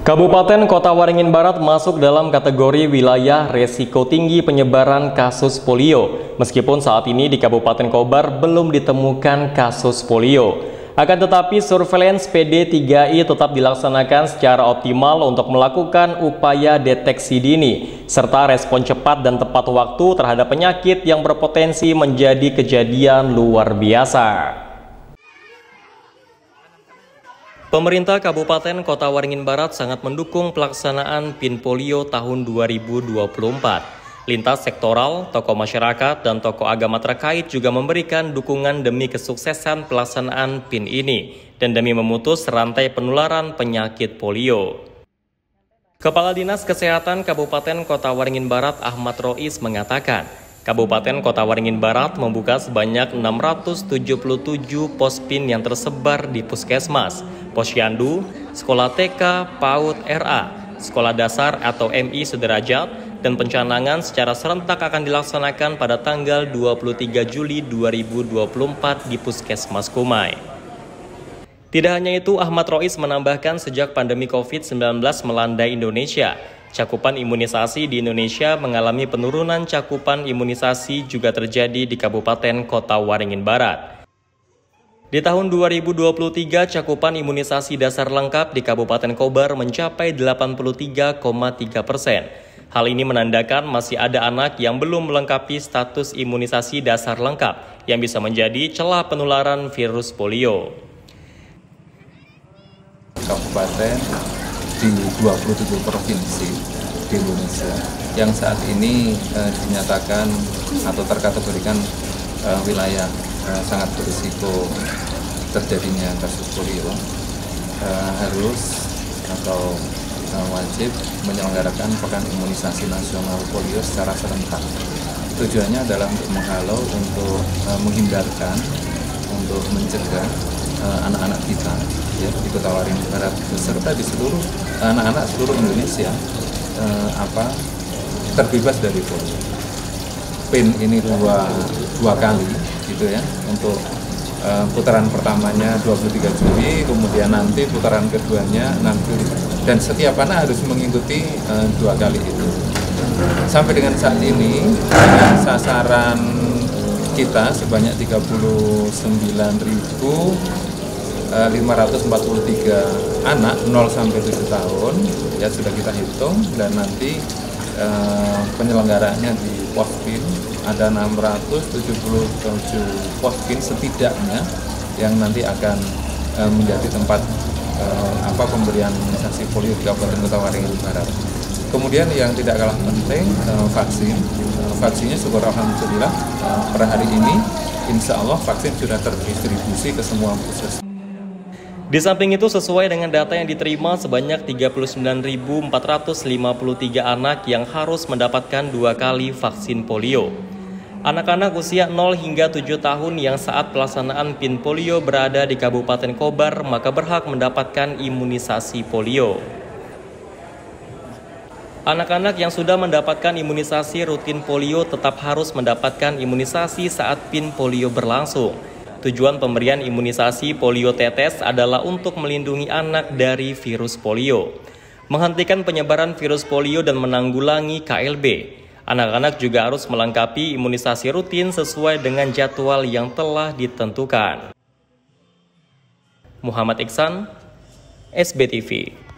Kabupaten Kota Waringin Barat masuk dalam kategori wilayah resiko tinggi penyebaran kasus polio. Meskipun saat ini di Kabupaten Kobar belum ditemukan kasus polio. Akan tetapi surveillance PD3I tetap dilaksanakan secara optimal untuk melakukan upaya deteksi dini, serta respon cepat dan tepat waktu terhadap penyakit yang berpotensi menjadi kejadian luar biasa. Pemerintah Kabupaten Kota Waringin Barat sangat mendukung pelaksanaan PIN Polio tahun 2024. Lintas sektoral, tokoh masyarakat, dan tokoh agama terkait juga memberikan dukungan demi kesuksesan pelaksanaan PIN ini dan demi memutus rantai penularan penyakit polio. Kepala Dinas Kesehatan Kabupaten Kota Waringin Barat Ahmad Rois mengatakan, Kabupaten Kota Waringin Barat membuka sebanyak 677 pos PIN yang tersebar di puskesmas, posyandu, sekolah TK, PAUD RA, sekolah dasar atau MI sederajat, dan pencanangan secara serentak akan dilaksanakan pada tanggal 23 Juli 2024 di Puskesmas Kumai. Tidak hanya itu, Ahmad Rois menambahkan sejak pandemi COVID-19 melanda Indonesia, Cakupan imunisasi di Indonesia mengalami penurunan cakupan imunisasi juga terjadi di Kabupaten Kota Waringin Barat. Di tahun 2023, cakupan imunisasi dasar lengkap di Kabupaten Kobar mencapai 83,3 persen. Hal ini menandakan masih ada anak yang belum melengkapi status imunisasi dasar lengkap yang bisa menjadi celah penularan virus polio. Kabupaten di 27 provinsi di Indonesia yang saat ini eh, dinyatakan atau terkategorikan eh, wilayah eh, sangat berisiko terjadinya kasus polio harus atau wajib menyelenggarakan pekan imunisasi nasional polio secara serentak. Tujuannya adalah untuk menghalau, untuk menghindarkan, untuk mencegah anak-anak uh, kita ya Kota Waringin Barat beserta di seluruh anak-anak seluruh Indonesia uh, apa terbebas dari polio. PIN ini dua dua kali gitu ya untuk uh, putaran pertamanya 23 Juli, kemudian nanti putaran keduanya nanti dan setiap anak harus mengikuti uh, dua kali itu. Sampai dengan saat ini sasaran kita sebanyak 39 ribu 543 anak 0 sampai 7 tahun ya sudah kita hitung dan nanti eh, penyelenggaranya di Pospin ada 677 Pospin setidaknya yang nanti akan eh, menjadi tempat eh, apa pemberian imunisasi polio di Kabupaten Kota Waringin Barat. Kemudian yang tidak kalah penting eh, vaksin. Eh, vaksinnya syukur alhamdulillah eh, per hari ini insya Allah vaksin sudah terdistribusi ke semua puskesmas. Di samping itu, sesuai dengan data yang diterima, sebanyak 39.453 anak yang harus mendapatkan dua kali vaksin polio. Anak-anak usia 0 hingga 7 tahun yang saat pelaksanaan PIN polio berada di Kabupaten Kobar maka berhak mendapatkan imunisasi polio. Anak-anak yang sudah mendapatkan imunisasi rutin polio tetap harus mendapatkan imunisasi saat PIN polio berlangsung. Tujuan pemberian imunisasi polio tetes adalah untuk melindungi anak dari virus polio, menghentikan penyebaran virus polio dan menanggulangi KLB. Anak-anak juga harus melengkapi imunisasi rutin sesuai dengan jadwal yang telah ditentukan. Muhammad Iksan, SBTV